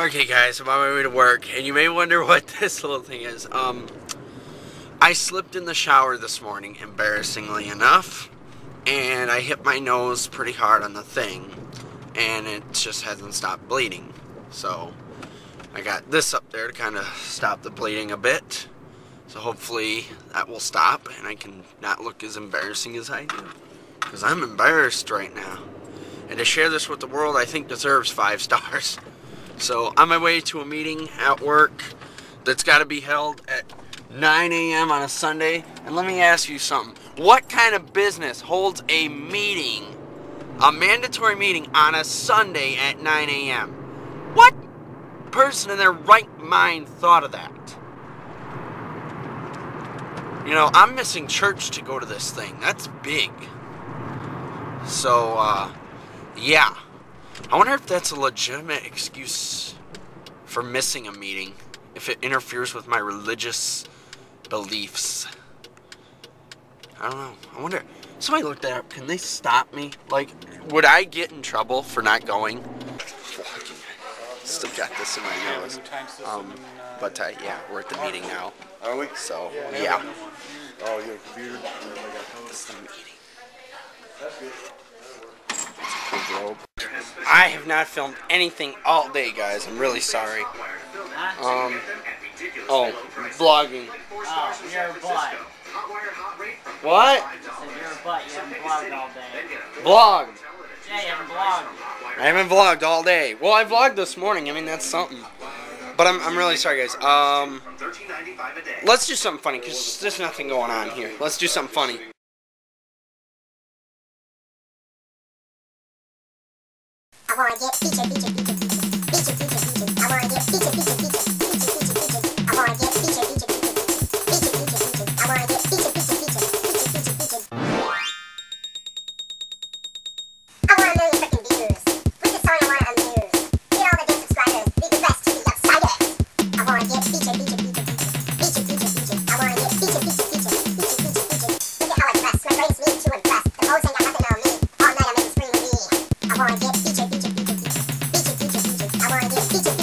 Okay guys, I'm on my way to work, and you may wonder what this little thing is. Um, I slipped in the shower this morning, embarrassingly enough, and I hit my nose pretty hard on the thing, and it just hasn't stopped bleeding. So, I got this up there to kind of stop the bleeding a bit. So hopefully that will stop, and I can not look as embarrassing as I do. Because I'm embarrassed right now. And to share this with the world, I think deserves five stars. So on my way to a meeting at work that's got to be held at 9 a.m. on a Sunday. And let me ask you something. What kind of business holds a meeting, a mandatory meeting on a Sunday at 9 a.m.? What person in their right mind thought of that? You know, I'm missing church to go to this thing. That's big. So, uh, yeah. I wonder if that's a legitimate excuse for missing a meeting, if it interferes with my religious beliefs. I don't know. I wonder. Somebody looked that up. Can they stop me? Like, would I get in trouble for not going? Still got this in my nose. Um, but uh, yeah, we're at the meeting now. Are we? So yeah. Oh, your computer? This is the meeting. I have not filmed anything all day, guys. I'm really sorry. Um, oh, vlogging. Oh, you're a butt. What? I vlogged. Yeah, you vlogged. I haven't vlogged all day. Well, I vlogged this morning. I mean, that's something. But I'm, I'm really sorry, guys. Um, let's do something funny, because there's nothing going on here. Let's do something funny. I get featured, featured, featured, I wanna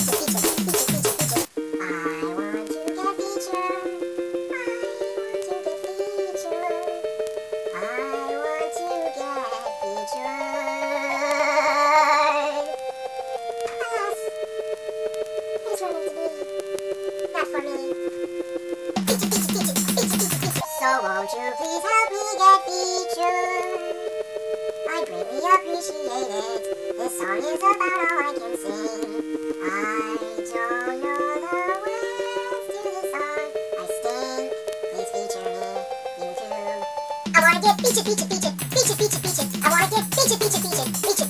I wanna get featured, featured, featured, featured, featured, featured. I wanna get featured, featured, featured. Feature.